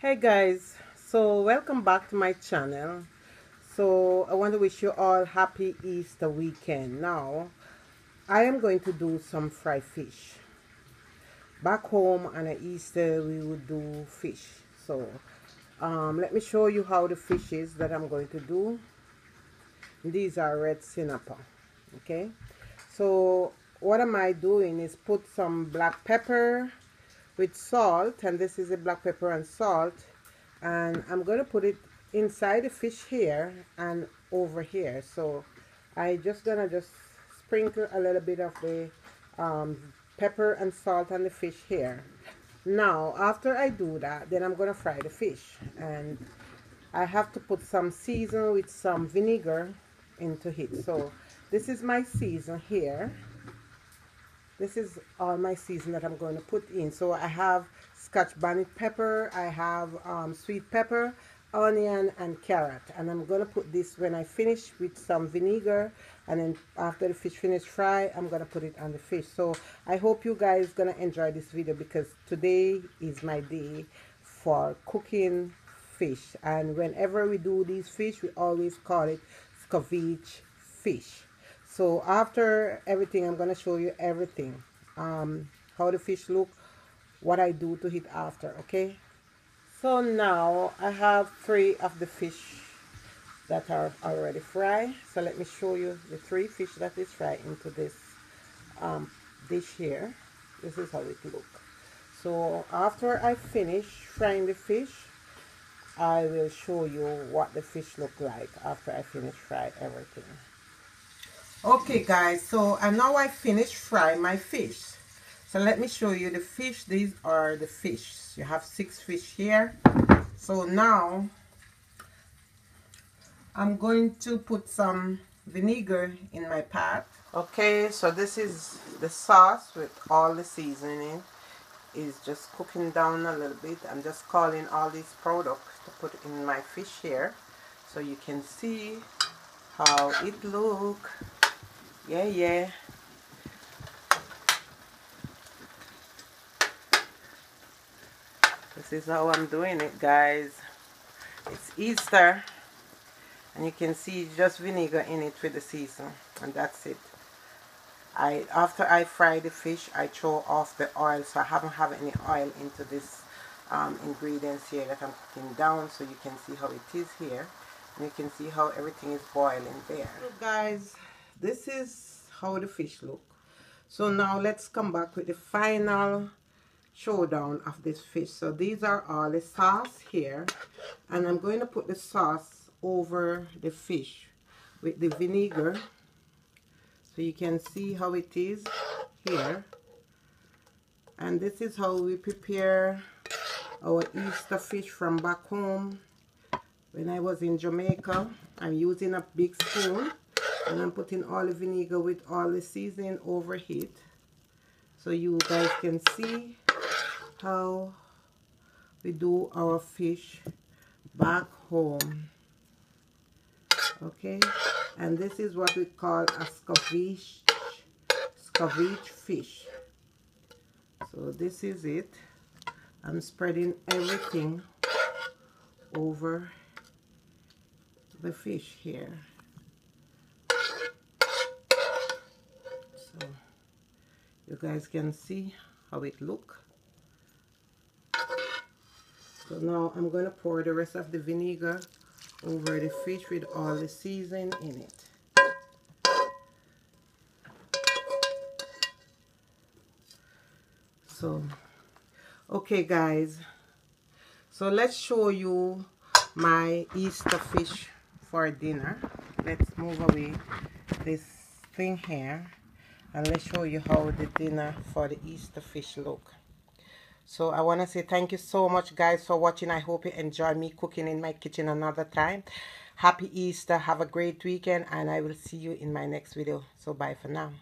hey guys. So welcome back to my channel. So i want to wish you all happy easter weekend. Now i am going to do some fried fish. Back home on easter we would do fish. So um, let me show you how the fish is that i'm going to do. These are red snapper okay? So what am i doing is put some black pepper with salt and this is a black pepper and salt. And I'm going to put it inside the fish here and over here. So I just gonna just sprinkle a little bit of the um, pepper and salt on the fish here. Now after I do that then I'm gonna fry the fish. And I have to put some season with some vinegar into it. So this is my season here this is all my season that I'm going to put in. So I have scotch bonnet pepper I have um, sweet pepper onion and carrot. And I'm going to put this when I finish with some vinegar and then after the fish finish fry I'm going to put it on the fish. So I hope you guys going to enjoy this video because today is my day for cooking fish. And whenever we do these fish we always call it scaveche fish so after everything i'm going to show you everything. Um, how the fish look what i do to it after okay? So now i have three of the fish that are already fried. So let me show you the three fish that is fried into this um, dish here. This is how it look. So after i finish frying the fish i will show you what the fish look like after i finish fry everything okay guys so and now I finished frying my fish. So let me show you the fish. These are the fish. You have six fish here. So now I'm going to put some vinegar in my pot. Okay so this is the sauce with all the seasoning. Is just cooking down a little bit. I'm just calling all these products to put in my fish here. So you can see how it look yeah yeah. This is how I'm doing it guys. It's Easter and you can see just vinegar in it with the season and that's it. I after I fry the fish I throw off the oil so I haven't have any oil into this um, ingredients here that I'm cooking down so you can see how it is here and you can see how everything is boiling there. Guys this is how the fish look. So now let's come back with the final showdown of this fish. So these are all the sauce here. And I'm going to put the sauce over the fish with the vinegar. So you can see how it is here. And this is how we prepare our Easter fish from back home. When I was in Jamaica I'm using a big spoon and I'm putting all the vinegar with all the seasoning over it so you guys can see how we do our fish back home. Okay? And this is what we call a scaveche scaveche fish. So this is it. I'm spreading everything over the fish here you guys can see how it look. So now I'm going to pour the rest of the vinegar over the fish with all the seasoning in it. So okay guys. So let's show you my Easter fish for dinner. Let's move away this thing here and let's show you how the dinner for the Easter fish look. So I want to say thank you so much guys for watching. I hope you enjoy me cooking in my kitchen another time. Happy Easter. Have a great weekend and I will see you in my next video. So bye for now.